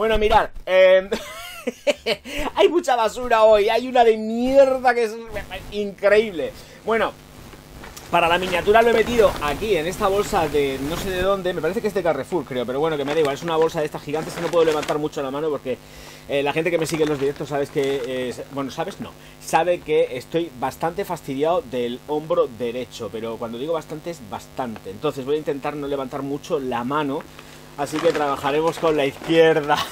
Bueno, mirad, eh, hay mucha basura hoy, hay una de mierda que es increíble. Bueno, para la miniatura lo he metido aquí, en esta bolsa de no sé de dónde, me parece que es de Carrefour, creo, pero bueno, que me da igual, es una bolsa de estas gigantes que no puedo levantar mucho la mano porque eh, la gente que me sigue en los directos sabes que, eh, bueno, sabes, no, sabe que estoy bastante fastidiado del hombro derecho, pero cuando digo bastante es bastante, entonces voy a intentar no levantar mucho la mano, así que trabajaremos con la izquierda.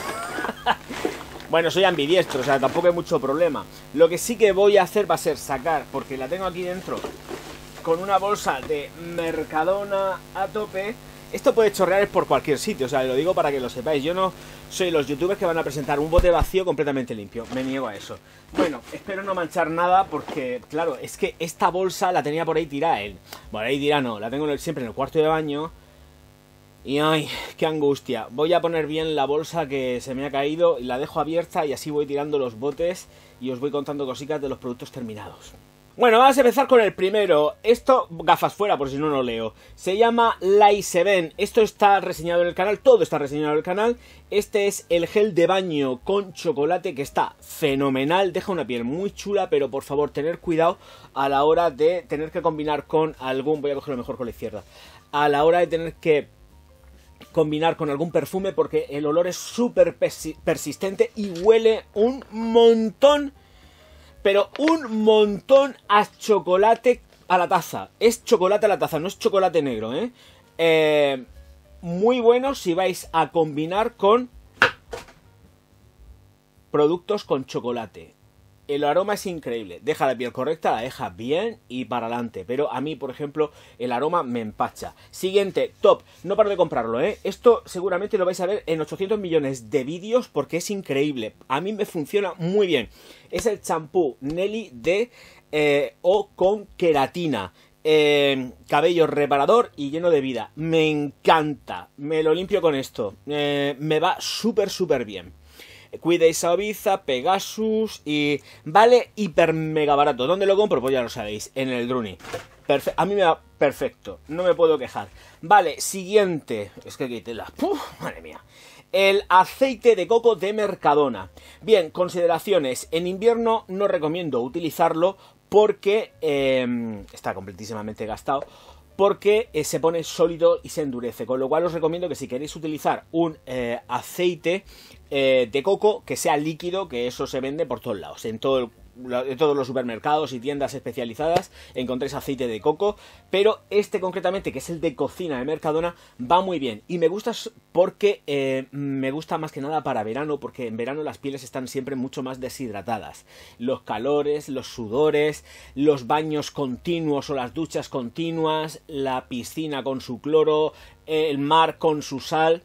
Bueno, soy ambidiestro, o sea, tampoco hay mucho problema. Lo que sí que voy a hacer va a ser sacar, porque la tengo aquí dentro, con una bolsa de Mercadona a tope. Esto puede chorrear por cualquier sitio, o sea, lo digo para que lo sepáis. Yo no soy los youtubers que van a presentar un bote vacío completamente limpio. Me niego a eso. Bueno, espero no manchar nada porque, claro, es que esta bolsa la tenía por ahí tirada él. Bueno, ahí dirá no, la tengo siempre en el cuarto de baño. Y ay, qué angustia. Voy a poner bien la bolsa que se me ha caído y la dejo abierta y así voy tirando los botes y os voy contando cositas de los productos terminados. Bueno, vamos a empezar con el primero. Esto, gafas fuera, por si no lo leo. Se llama Laiseven. Esto está reseñado en el canal, todo está reseñado en el canal. Este es el gel de baño con chocolate que está fenomenal. Deja una piel muy chula, pero por favor, tener cuidado a la hora de tener que combinar con algún. Voy a cogerlo mejor con la izquierda. A la hora de tener que combinar con algún perfume porque el olor es súper persistente y huele un montón pero un montón a chocolate a la taza. Es chocolate a la taza, no es chocolate negro, ¿eh? eh muy bueno si vais a combinar con productos con chocolate. El aroma es increíble. Deja la piel correcta, la deja bien y para adelante. Pero a mí, por ejemplo, el aroma me empacha. Siguiente, top. No paro de comprarlo, ¿eh? Esto seguramente lo vais a ver en 800 millones de vídeos porque es increíble. A mí me funciona muy bien. Es el champú Nelly de eh, o con queratina. Eh, cabello reparador y lleno de vida. Me encanta. Me lo limpio con esto. Eh, me va súper, súper bien. Cuide y Pegasus y vale hiper mega barato. ¿Dónde lo compro? Pues ya lo sabéis, en el Druni. a mí me va perfecto, no me puedo quejar. Vale, siguiente. Es que quité la... Madre mía. El aceite de coco de Mercadona. Bien, consideraciones. En invierno no recomiendo utilizarlo porque em, está completísimamente gastado porque eh, se pone sólido y se endurece. Con lo cual os recomiendo que si queréis utilizar un eh, aceite eh, de coco que sea líquido, que eso se vende por todos lados, en todo todos los supermercados y tiendas especializadas encontréis aceite de coco, pero este concretamente, que es el de cocina de Mercadona, va muy bien. Y me gusta porque me gusta más que nada para verano, porque en verano las pieles están siempre mucho más deshidratadas. Los calores, los sudores, los baños continuos o las duchas continuas, la piscina con su cloro, el mar con su sal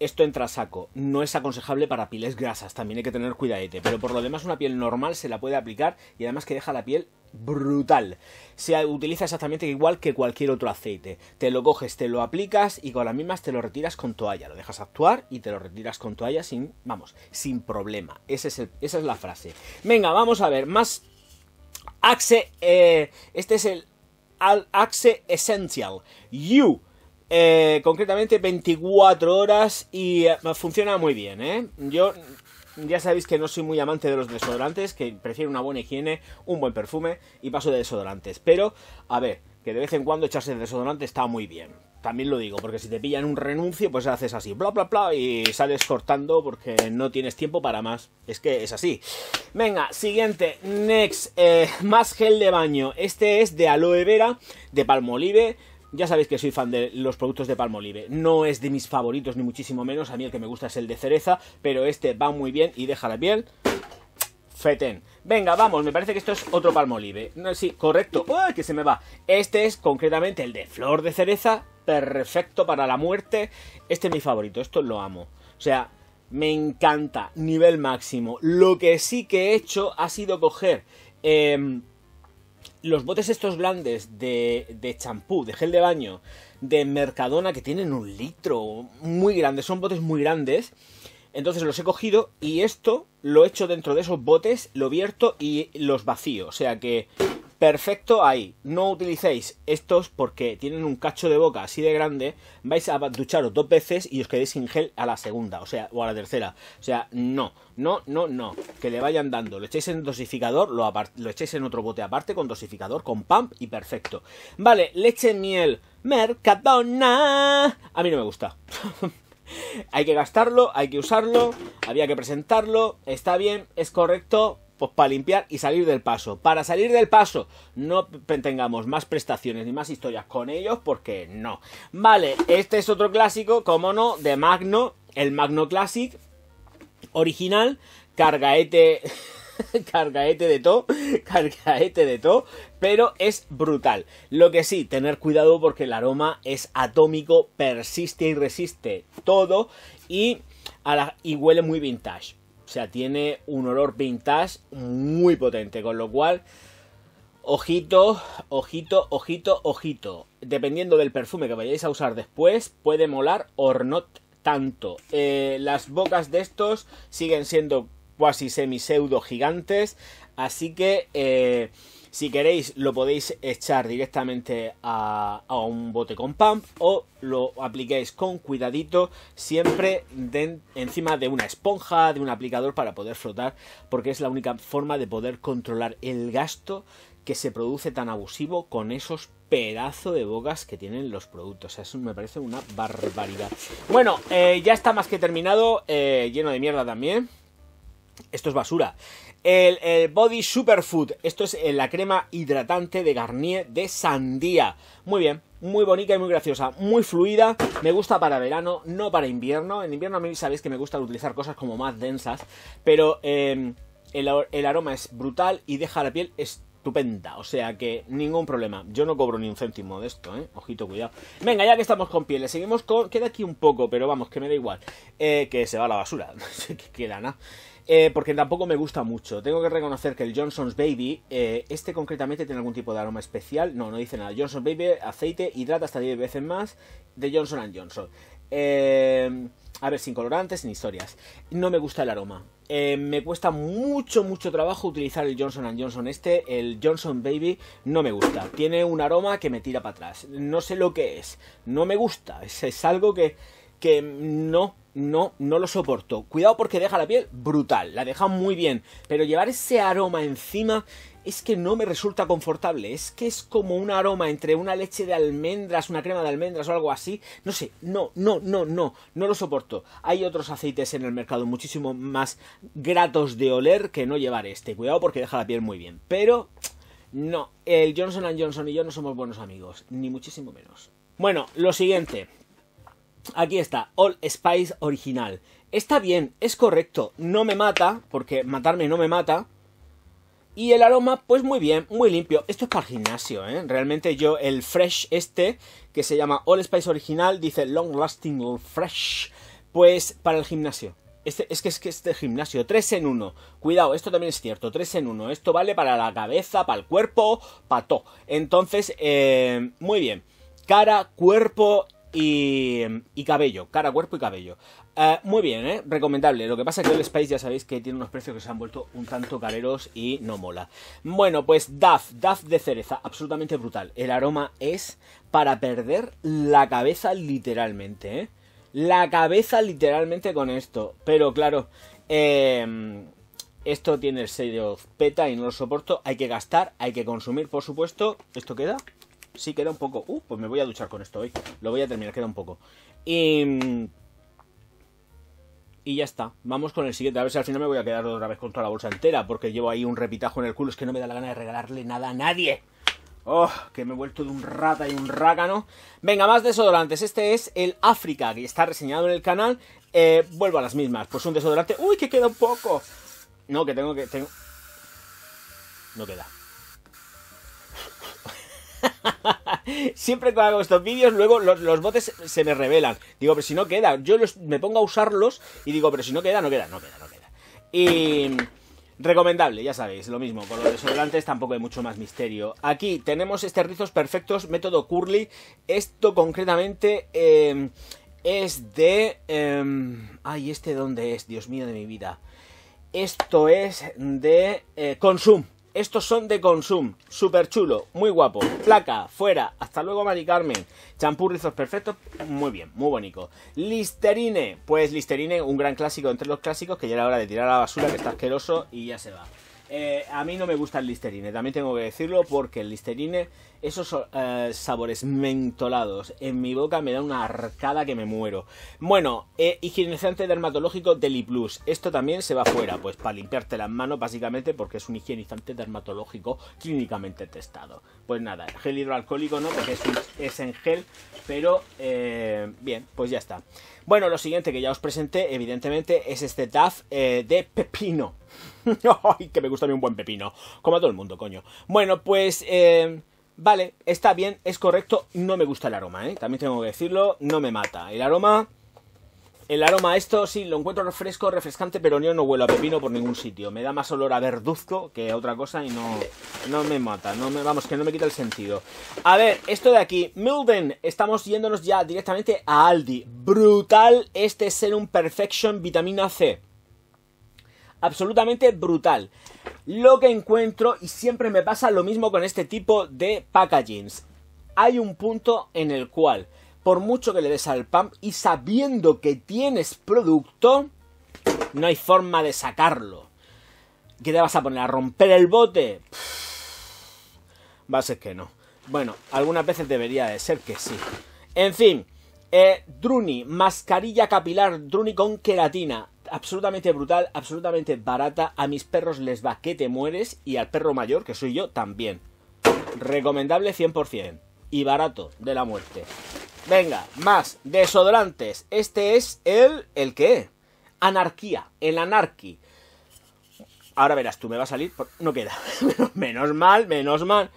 esto entra a saco. No es aconsejable para pieles grasas, también hay que tener cuidadete. Pero por lo demás, una piel normal se la puede aplicar y además que deja la piel brutal. Se utiliza exactamente igual que cualquier otro aceite. Te lo coges, te lo aplicas y con las mismas te lo retiras con toalla. Lo dejas actuar y te lo retiras con toalla sin, vamos, sin problema. Es esa es la frase. Venga, vamos a ver, más Axe, eh, este es el Axe Essential. You eh, concretamente 24 horas y eh, funciona muy bien, ¿eh? Yo ya sabéis que no soy muy amante de los desodorantes, que prefiero una buena higiene, un buen perfume y paso de desodorantes. Pero, a ver, que de vez en cuando echarse desodorante está muy bien. También lo digo, porque si te pillan un renuncio, pues haces así, bla, bla, bla, y sales cortando porque no tienes tiempo para más. Es que es así. Venga, siguiente, next, más gel de baño. Este es de aloe vera, de palmolive ya sabéis que soy fan de los productos de Palmolive. No es de mis favoritos, ni muchísimo menos. A mí el que me gusta es el de cereza, pero este va muy bien y deja la piel. Feten. Venga, vamos, me parece que esto es otro Palmolive. No, sí, correcto. ¡Uy, que se me va! Este es concretamente el de flor de cereza. Perfecto para la muerte. Este es mi favorito, esto lo amo. O sea, me encanta. Nivel máximo. Lo que sí que he hecho ha sido coger... Eh, los botes estos grandes de champú, de, gel de baño, de Mercadona, que tienen un litro muy grande, son botes muy grandes. Entonces los he cogido y esto lo he hecho dentro de esos botes, lo vierto y los vacío. O sea que perfecto ahí. No utilicéis estos porque tienen un cacho de boca así de grande. Vais a ducharos dos veces y os quedéis sin gel a la segunda, o sea, o a la tercera. O sea, no, no, no, no. Que le vayan dando. Lo echéis en dosificador, lo, echéis en otro bote aparte con dosificador, con pump y perfecto. Vale, leche, miel, Mercadona. A mí no me gusta. hay que gastarlo, hay que usarlo, había que presentarlo, está bien, es correcto, pues para limpiar y salir del paso. Para salir del paso, no tengamos más prestaciones ni más historias con ellos, porque no. Vale, este es otro clásico, como no, de Magno, el Magno Classic original, cargaete cargaete de todo, cargaete de todo, pero es brutal. Lo que sí, tener cuidado porque el aroma es atómico, persiste y resiste todo y, y huele muy vintage. O sea, tiene un olor vintage muy potente, con lo cual... Ojito, ojito, ojito, ojito. Dependiendo del perfume que vayáis a usar después, puede molar o no tanto. Eh, las bocas de estos siguen siendo cuasi semi-pseudo gigantes. Así que eh, si queréis lo podéis echar directamente a, un bote con pump o lo apliquéis con cuidadito siempre encima de una esponja, de un aplicador para poder flotar porque es la única forma de poder controlar el gasto que se produce tan abusivo con esos pedazos de bocas que tienen los productos. Eso me parece una barbaridad. Bueno, eh, ya está más que terminado, eh, lleno de mierda también. Esto es basura. El, Body Superfood. Esto es eh, la crema hidratante de Garnier de sandía. Muy bien, muy bonita y muy graciosa. Muy fluida. Me gusta para verano, no para invierno. En invierno a mí sabéis que me gusta utilizar cosas como más densas. Pero em, el, aroma es brutal y deja la piel estupenda. O sea que ningún problema. Yo no cobro ni un céntimo de esto, ¿eh? Ojito, cuidado. Venga, ya que estamos con pieles, seguimos con... Queda aquí un poco, pero vamos, que me da igual. Eh, que se va la basura. No sé qué queda, nada. Eh, porque tampoco me gusta mucho. Tengo que reconocer que el Johnson's Baby, eh, este concretamente tiene algún tipo de aroma especial. No, no dice nada. Johnson's Baby, aceite, hidrata hasta 10 veces más de Johnson Johnson. Eh, a ver, sin colorantes, sin historias. No me gusta el aroma. me cuesta mucho, mucho trabajo utilizar el Johnson Johnson. Este, el Johnson Baby, no me gusta. Tiene un aroma que me tira para atrás. No sé lo que es. No me gusta. es algo que que no, no, no lo soporto. Cuidado porque deja la piel brutal, la deja muy bien, pero llevar ese aroma encima es que no me resulta confortable, es que es como un aroma entre una leche de almendras, una crema de almendras o algo así, no sé, no, no, no, no, no lo soporto. Hay otros aceites en el mercado muchísimo más gratos de oler que no llevar este, cuidado porque deja la piel muy bien, pero no, el Johnson Johnson y yo no somos buenos amigos, ni muchísimo menos. Bueno, lo siguiente, Aquí está, All Spice original. Está bien, es correcto, no me mata, porque matarme no me mata. Y el aroma, pues muy bien, muy limpio. Esto es para el gimnasio, ¿eh? Realmente yo, el fresh este, que se llama All Spice original, dice Long Lasting Fresh, pues para el gimnasio. Este, es que es que este gimnasio, 3 en 1. Cuidado, esto también es cierto, 3 en 1. Esto vale para la cabeza, para el cuerpo, para todo. Entonces, eh, muy bien. Cara, cuerpo y, cabello, cara, cuerpo y cabello. Eh, muy bien, ¿eh? Recomendable. Lo que pasa es que el Space ya sabéis que tiene unos precios que se han vuelto un tanto careros y no mola. Bueno, pues DAF, DAF de cereza, absolutamente brutal. El aroma es para perder la cabeza literalmente, ¿eh? La cabeza literalmente con esto. Pero claro, eh, esto tiene el sello PETA y no lo soporto. Hay que gastar, hay que consumir, por supuesto. ¿Esto queda? Sí, queda un poco. Uh, pues me voy a duchar con esto hoy. Lo voy a terminar, queda un poco. Y. Y ya está. Vamos con el siguiente. A ver si al final me voy a quedar otra vez con toda la bolsa entera. Porque llevo ahí un repitajo en el culo. Es que no me da la gana de regalarle nada a nadie. Oh, que me he vuelto de un rata y un rácano. Venga, más desodorantes. Este es el África, que está reseñado en el canal. Eh, vuelvo a las mismas. Pues un desodorante. ¡Uy, que queda un poco! No, que tengo que. Tengo... No queda. Siempre que hago estos vídeos, luego los, botes se me revelan. Digo, pero si no queda, yo me pongo a usarlos y digo, pero si no queda, no queda, no queda, no queda. Y recomendable, ya sabéis, lo mismo. Con los desodorantes tampoco hay mucho más misterio. Aquí tenemos este rizos perfectos, método Curly. Esto concretamente em, es de... Em, ay, ¿este dónde es? Dios mío de mi vida. Esto es de eh, Consum. Estos son de Consum, súper chulo, muy guapo. Placa, fuera, hasta luego Mari Carmen. Champú rizos perfectos, muy bien, muy bonito. Listerine, pues Listerine, un gran clásico entre los clásicos que ya era hora de tirar a la basura, que está asqueroso y ya se va. Eh, a mí no me gusta el Listerine, también tengo que decirlo, porque el Listerine, esos eh, sabores mentolados en mi boca me da una arcada que me muero. Bueno, eh, higienizante dermatológico Deli Plus. Esto también se va fuera, pues para limpiarte las manos, básicamente, porque es un higienizante dermatológico clínicamente testado. Pues nada, gel hidroalcohólico no, porque es, es en gel, pero bien, pues ya está. Bueno, lo siguiente que ya os presenté, evidentemente, es este DAF de pepino. Que me gusta a un buen pepino. Como a todo el mundo, coño. Bueno, pues... Eh, vale, está bien, es correcto. No me gusta el aroma, ¿eh? También tengo que decirlo. No me mata. El aroma... El aroma, esto sí, lo encuentro refresco, refrescante, pero yo no huelo a pepino por ningún sitio. Me da más olor a verduzco que a otra cosa y no, no me mata. No me, vamos, que no me quita el sentido. A ver, esto de aquí, Milden. Estamos yéndonos ya directamente a Aldi. Brutal este Serum Perfection Vitamina C absolutamente brutal. Lo que encuentro, y siempre me pasa lo mismo con este tipo de packagings, hay un punto en el cual, por mucho que le des al pump y sabiendo que tienes producto, no hay forma de sacarlo. ¿Qué te vas a poner? ¿A romper el bote? va a ser que no. Bueno, algunas veces debería de ser que sí. En fin, eh, Druni, mascarilla capilar Druni con queratina absolutamente brutal, absolutamente barata. A mis perros les va que te mueres y al perro mayor, que soy yo, también. Recomendable 100%. Y barato de la muerte. Venga, más desodorantes. Este es el... ¿El qué? Anarquía. El anarqui. Ahora verás, tú me va a salir... No queda. menos mal, menos mal.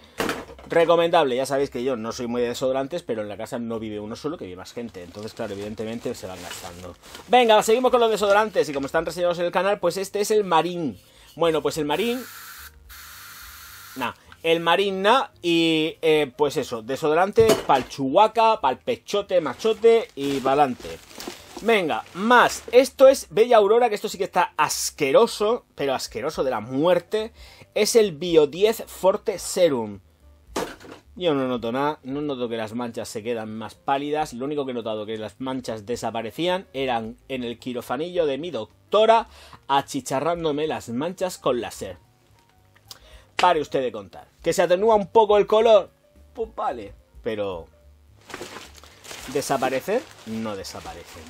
Recomendable, ya sabéis que yo no soy muy de desodorantes, pero en la casa no vive uno solo, que vive más gente. Entonces, claro, evidentemente se van gastando. Venga, seguimos con los desodorantes. Y como están reseñados en el canal, pues este es el Marín. Bueno, pues el Marín... Nah, el Marina y eh, pues eso, desodorante para el chuhuaca, para el pechote, machote y balante. Venga, más. Esto es Bella Aurora, que esto sí que está asqueroso, pero asqueroso de la muerte. Es el Bio 10 Forte Serum. Yo no noto nada, no noto que las manchas se quedan más pálidas, lo único que he notado que las manchas desaparecían eran en el quirofanillo de mi doctora achicharrándome las manchas con láser. Pare usted de contar. ¿Que se atenúa un poco el color? Pues vale, pero... ¿Desaparecer? No desaparecen.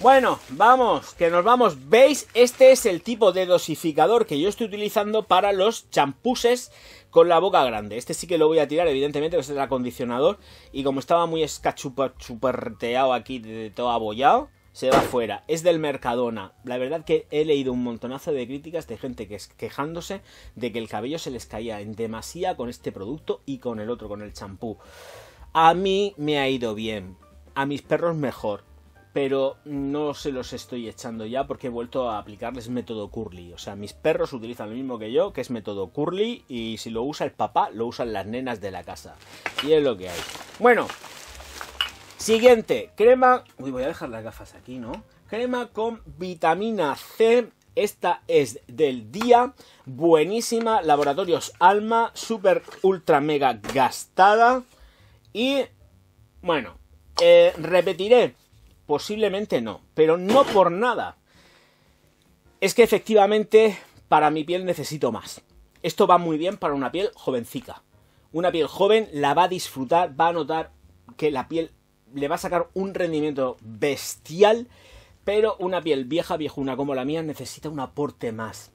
Bueno, vamos, que nos vamos. ¿Veis? Este es el tipo de dosificador que yo estoy utilizando para los champuses con la boca grande. Este sí que lo voy a tirar, evidentemente, que es el acondicionador. Y como estaba muy escachuperteado aquí, de todo abollado, se va fuera. Es del Mercadona. La verdad que he leído un montonazo de críticas de gente que es quejándose de que el cabello se les caía en demasía con este producto y con el otro, con el champú. A mí me ha ido bien. A mis perros mejor pero no se los estoy echando ya porque he vuelto a aplicarles método curly. O sea, mis perros utilizan lo mismo que yo, que es método curly, y si lo usa el papá, lo usan las nenas de la casa. Y es lo que hay. Bueno, siguiente, crema... Uy, voy a dejar las gafas aquí, ¿no? Crema con vitamina C. Esta es del día, buenísima, laboratorios Alma, super ultra mega gastada. Y bueno, eh, repetiré Posiblemente no, pero no por nada. Es que efectivamente para mi piel necesito más. Esto va muy bien para una piel jovencica. Una piel joven la va a disfrutar, va a notar que la piel le va a sacar un rendimiento bestial, pero una piel vieja, viejuna como la mía necesita un aporte más.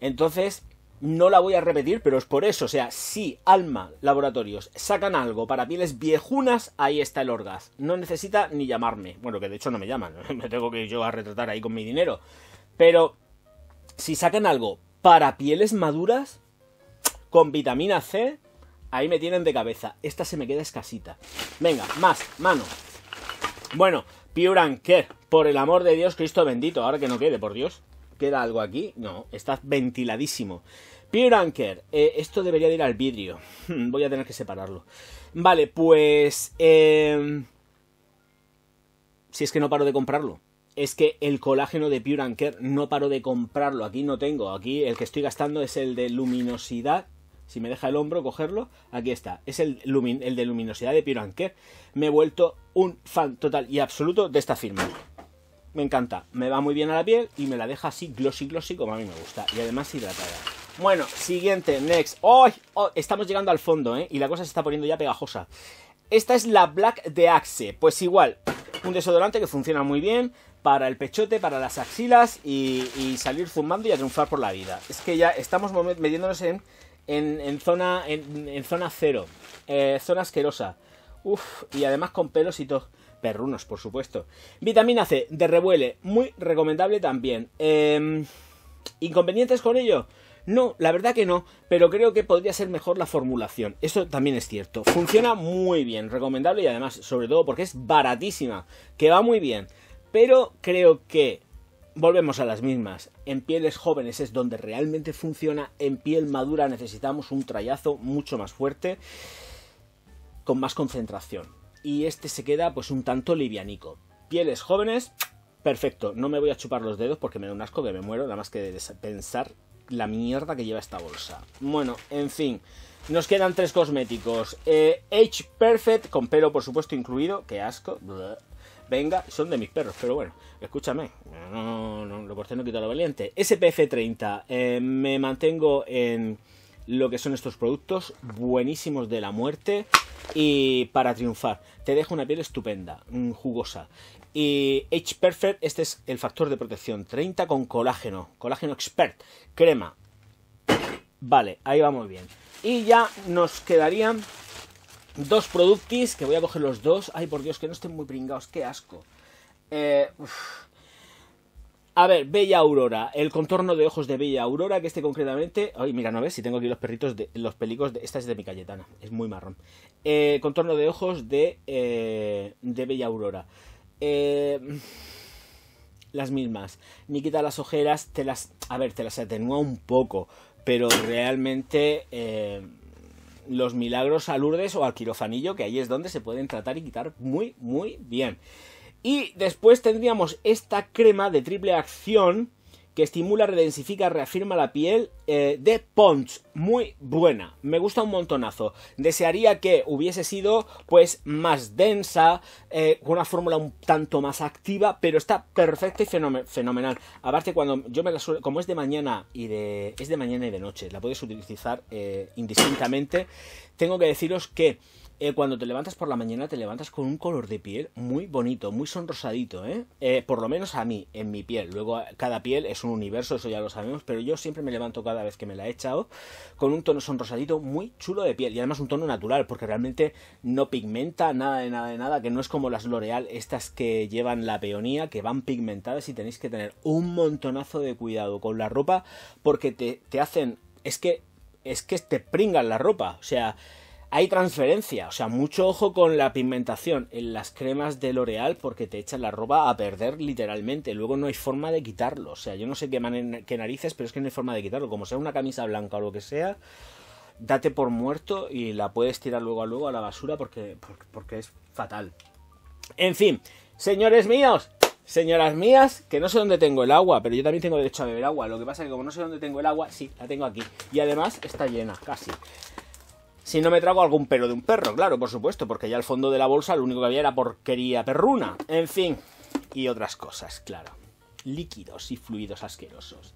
Entonces, no la voy a repetir, pero es por eso. O sea, si Alma Laboratorios sacan algo para pieles viejunas, ahí está el Orgaz. No necesita ni llamarme. Bueno, que de hecho no me llaman. me tengo que yo a retratar ahí con mi dinero. Pero si sacan algo para pieles maduras, con vitamina C, ahí me tienen de cabeza. Esta se me queda escasita. Venga, más, mano. Bueno, and Care, por el amor de Dios, Cristo bendito, ahora que no quede, por Dios. ¿Queda algo aquí? No, está ventiladísimo. Pure Anchor. Eh, esto debería ir al vidrio. Voy a tener que separarlo. Vale, pues... Em, si es que no paro de comprarlo. es que el colágeno de Pure Care no paro de comprarlo. Aquí no tengo. Aquí el que estoy gastando es el de luminosidad. Si me deja el hombro cogerlo, aquí está. Es el, el de luminosidad de Pure Care. Me he vuelto un fan total y absoluto de esta firma. Me encanta. Me va muy bien a la piel y me la deja así glossy glossy como a mí me gusta. Y además hidratada. Bueno, siguiente, next. ¡Oh! Estamos llegando al fondo, ¿eh? Y la cosa se está poniendo ya pegajosa. Esta es la Black de Axe. Pues igual, un desodorante que funciona muy bien para el pechote, para las axilas y, salir fumando y a triunfar por la vida. Es que ya estamos metiéndonos en, en, zona, en, zona cero, eh, zona asquerosa. Uf, y además con pelos y todo. Perrunos, por supuesto. Vitamina C de revuele, muy recomendable también. Em, ¿Inconvenientes con ello? No, la verdad que no, pero creo que podría ser mejor la formulación. Eso también es cierto. Funciona muy bien, recomendable y además, sobre todo porque es baratísima, que va muy bien. Pero creo que volvemos a las mismas. En pieles jóvenes es donde realmente funciona. En piel madura necesitamos un trayazo mucho más fuerte, con más concentración. Y este se queda pues un tanto livianico. Pieles jóvenes, perfecto. No me voy a chupar los dedos porque me da un asco que me muero, nada más que de pensar la mierda que lleva esta bolsa. Bueno, en fin. Nos quedan tres cosméticos. Eh, H Perfect, con pelo por supuesto incluido. Qué asco venga, son de mis perros, pero bueno, escúchame, no, no, lo por no quita lo valiente. SPF 30, eh, me mantengo en lo que son estos productos buenísimos de la muerte y para triunfar. Te deja una piel estupenda, mm, jugosa. Y H Perfect, este es el factor de protección, 30 con colágeno, colágeno expert, crema. Vale, ahí va muy bien. Y ya nos quedarían Dos productis, que voy a coger los dos. Ay, por Dios, que no estén muy pringados, qué asco. Eh, a ver, Bella Aurora, el contorno de ojos de Bella Aurora, que este concretamente. Ay, mira, no ves si tengo aquí los perritos de. Los pelicos de. Esta es de mi Cayetana, es muy marrón. Eh, contorno de ojos de. Eh, de Bella Aurora. las mismas. Ni quita las ojeras, te las. A ver, te las atenúa un poco. Pero realmente los milagros a Lourdes o al quirofanillo, que ahí es donde se pueden tratar y quitar muy, muy bien. Y después tendríamos esta crema de triple acción que estimula, redensifica, reafirma la piel eh, de Pons. Muy buena, me gusta un montonazo. Desearía que hubiese sido pues más densa, eh, con una fórmula un tanto más activa, pero está perfecta y fenomenal. Aparte cuando yo me la suelo, como es de mañana y de es de mañana y de noche, la puedes utilizar eh, indistintamente. Tengo que deciros que eh, cuando te levantas por la mañana te levantas con un color de piel muy bonito, muy sonrosadito, ¿eh? ¿eh? Por lo menos a mí, en mi piel. Luego cada piel es un universo, eso ya lo sabemos, pero yo siempre me levanto cada vez que me la he echado con un tono sonrosadito muy chulo de piel y además un tono natural porque realmente no pigmenta nada de nada de nada, que no es como las L'Oreal, estas que llevan la peonía, que van pigmentadas y tenéis que tener un montonazo de cuidado con la ropa porque te, te hacen... Es que... Es que te pringan la ropa, o sea hay transferencia, o sea, mucho ojo con la pigmentación en las cremas de L'Oreal porque te echan la ropa a perder literalmente. Luego no hay forma de quitarlo. O sea, yo no sé qué, qué narices, pero es que no hay forma de quitarlo. Como sea una camisa blanca o lo que sea, date por muerto y la puedes tirar luego a luego a la basura porque, porque es fatal. En fin, señores míos, señoras mías, que no sé dónde tengo el agua, pero yo también tengo derecho a beber agua. Lo que pasa es que como no sé dónde tengo el agua, sí, la tengo aquí. Y además está llena, casi. Si no me trago algún pelo de un perro, claro, por supuesto, porque ya al fondo de la bolsa lo único que había era porquería perruna. En fin, y otras cosas, claro. Líquidos y fluidos asquerosos.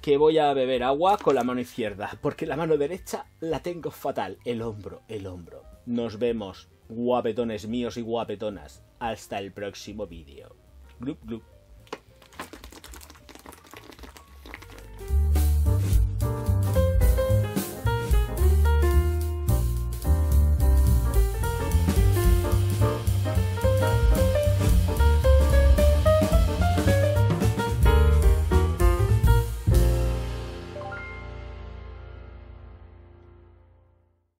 Que voy a beber agua con la mano izquierda, porque la mano derecha la tengo fatal. El hombro, el hombro. Nos vemos, guapetones míos y guapetonas. Hasta el próximo vídeo. Glup, glup.